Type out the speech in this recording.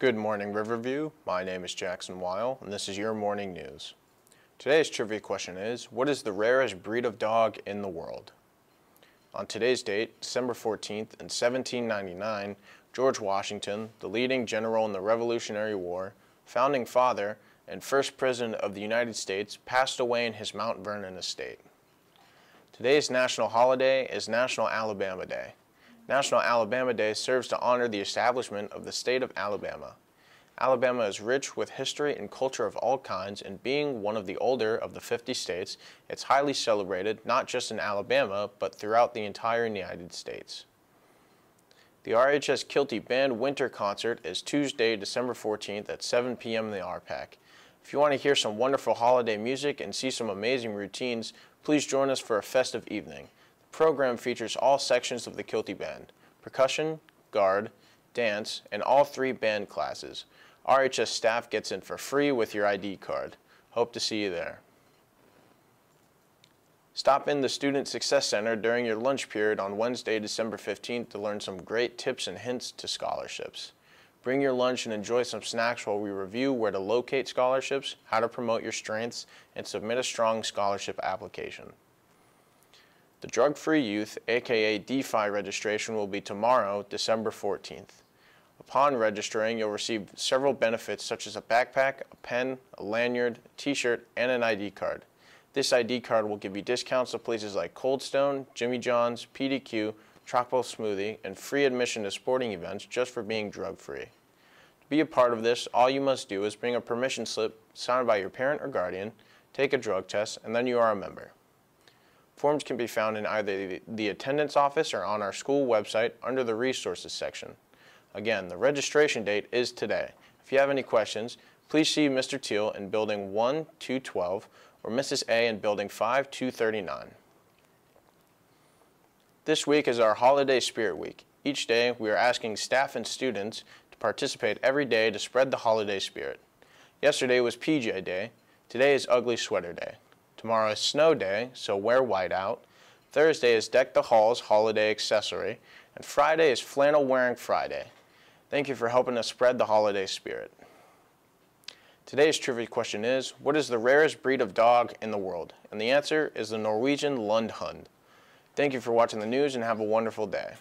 Good morning, Riverview. My name is Jaxon Weill, and this is your morning news. Today's trivia question is What is the rarest breed of dog in the world? On today's date, December 14th, in 1799, George Washington, the leading general in the Revolutionary War, founding father, and first president of the United States, passed away in his Mount Vernon estate. Today's national holiday is National Alabama Day. National Alabama Day serves to honor the establishment of the state of Alabama. Alabama is rich with history and culture of all kinds, and being one of the older of the 50 states, it's highly celebrated not just in Alabama, but throughout the entire United States. The RHS Kiltie Band Winter Concert is Tuesday, December 14th at 7 p.m. in the RPAC. If you want to hear some wonderful holiday music and see some amazing routines, please join us for a festive evening program features all sections of the Kiltie Band, percussion, guard, dance, and all three band classes. RHS staff gets in for free with your ID card. Hope to see you there. Stop in the Student Success Center during your lunch period on Wednesday, December 15th to learn some great tips and hints to scholarships. Bring your lunch and enjoy some snacks while we review where to locate scholarships, how to promote your strengths, and submit a strong scholarship application. The Drug-Free Youth, aka D-Fy registration will be tomorrow, December 14th. Upon registering, you'll receive several benefits such as a backpack, a pen, a lanyard, a t-shirt, and an ID card. This ID card will give you discounts to places like Cold Stone, Jimmy John's, PDQ, Tropical Smoothie, and free admission to sporting events just for being drug-free. To be a part of this, all you must do is bring a permission slip signed by your parent or guardian, take a drug test, and then you are a member. Forms can be found in either the attendance office or on our school website under the resources section. Again, the registration date is today. If you have any questions, please see Mr. Teal in Building 1 212 or Mrs. A in Building 5 239. This week is our Holiday Spirit Week. Each day, we are asking staff and students to participate every day to spread the holiday spirit. Yesterday was PJ Day. Today is Ugly Sweater Day. Tomorrow is snow day, so wear white out. Thursday is deck the halls holiday accessory. And Friday is flannel wearing Friday. Thank you for helping us spread the holiday spirit. Today's trivia question is, what is the rarest breed of dog in the world? And the answer is the Norwegian Lundhund. Thank you for watching the news and have a wonderful day.